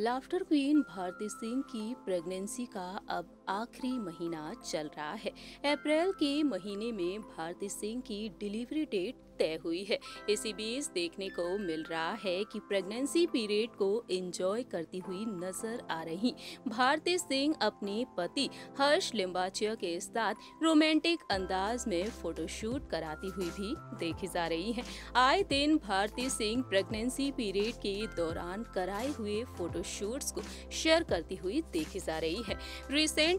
Laughter queen Bharti Singh की pregnancy का अब आखिरी महीना चल रहा है। अप्रैल के महीने में भारती सिंह की डिलीवरी डेट तय हुई है। इसी बीच देखने को मिल रहा है कि प्रेगनेंसी पीरियड को एंजॉय करती हुई नज़र आ रही भारती सिंह अपने पति हर्ष लिम्बाचिया के साथ रोमांटिक अंदाज में फोटोशूट कराती हुई भी देखी जा रही है। आए दिन भारती सिंह प्रेगनेंसी पीरियड के दौरान कराए हुए फोटोशूट्स को शेयर करती हुई देखी जा रही है।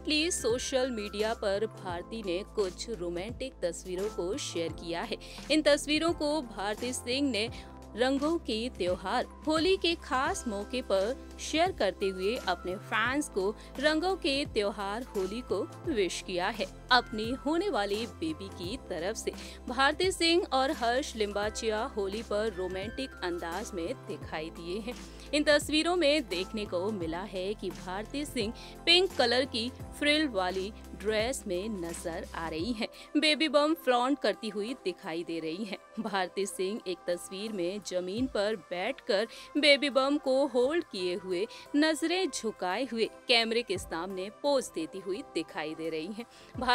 रिसेंटली सोशल मीडिया पर भारती ने कुछ रोमांटिक तस्वीरों को शेयर किया है। इन तस्वीरों को भारती सिंह ने रंगों की त्योहार, होली के खास मौके पर शेयर करते हुए अपने फैंस को रंगों के त्योहार, होली को विश किया है। अपनी होने वाली बेबी की तरफ़ से भारती सिंह और हर्ष लिम्बाचिया होली पर रोमांटिक अंदाज में दिखाई दिए हैं इन तस्वीरों में देखने को मिला है कि भारती सिंह पिंक कलर की फ्रिल वाली ड्रेस में नज़र आ रही हैं। बेबी बम फ्लॉन्ट करती हुई दिखाई दे रही हैं। भारती सिंह एक तस्वीर में ज़मीन पर बैठकर बेबी बम को होल्ड किए हुए नज़रें झुकाए हुए कैमरे के सामने पोज देती हुई दिखाई दे रही हैं।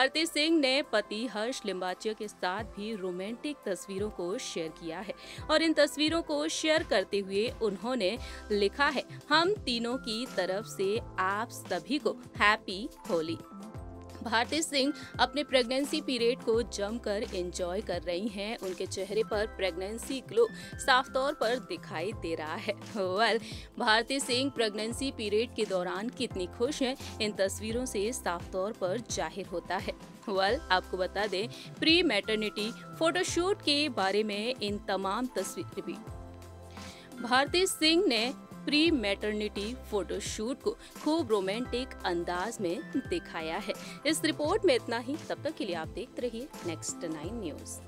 भारती सिंह ने पति हर्ष लिम्बाचिया के साथ भी रोमांटिक तस्वीरों को शेयर किया है और इन तस्वीरों को शेयर करते हुए उन्होंने लिखा है, हम तीनों की तरफ़ से आप सभी को हैप्पी होली। भारती सिंह अपने प्रेगनेंसी पीरियड को जमकर एंजॉय कर रही हैं। उनके चेहरे पर प्रेगनेंसी ग्लो साफ़ तौर पर दिखाई दे रहा है। Well Bharti Singh pregnancy period के दौरान कितनी खुश हैं, इन तस्वीरों से साफ़ तौर पर ज़ाहिर होता है। वेल आपको बता दें प्री मैटर्निटी फोटोशूट के बारे में इन तमाम तस्वीर भी। भारती सिंह ने प्री मैटर्निटी फोटोशूट को खूब रोमांटिक अंदाज में दिखाया है। इस रिपोर्ट में इतना ही। तब तक के लिए आप देखते रहिए नेक्स्ट नाइन न्यूज़